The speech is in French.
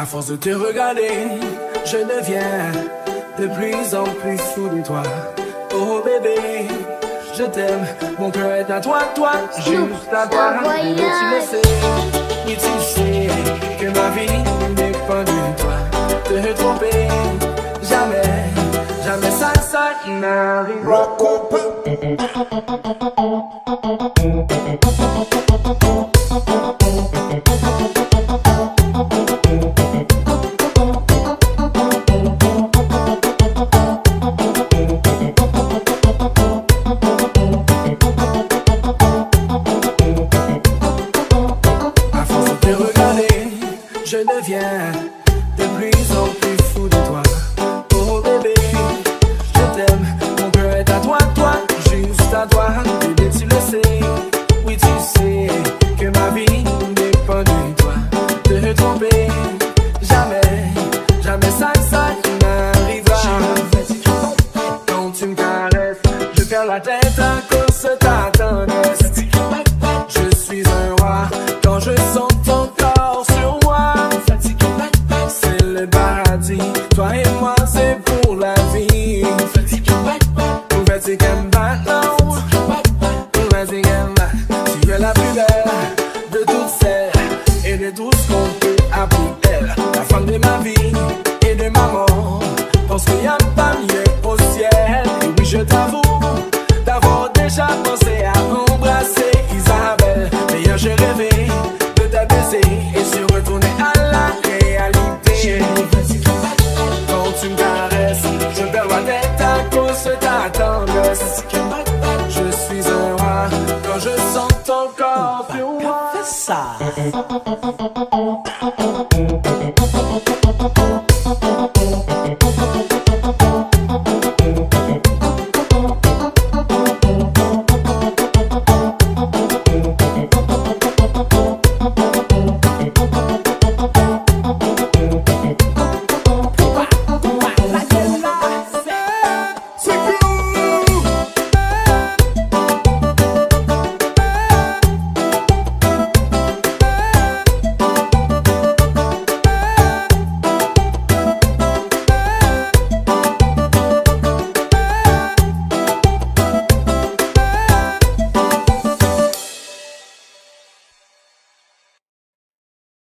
À force de te regarder, je deviens de plus en plus fou de toi. Oh bébé, je t'aime, mon cœur est à toi, toi, juste à toi. Et tu le sais, oui tu sais que ma vie dépend de toi. Te tromper, jamais, jamais ça, ça n'arrivera. Je deviens de plus en plus fou de toi. Oh bébé, je t'aime, mon cœur est à toi, toi, juste à toi. Bébé, tu le sais, oui tu sais que ma vie dépend de toi. Te tromper, jamais, jamais ça, ça n'arrivera. Quand tu me caresses, je perds la tête à cause de ta tendresse. Paradis, toi et moi c'est pour la vie. se t'attendre. Je suis un roi quand je sens ton corps plus roi. ça.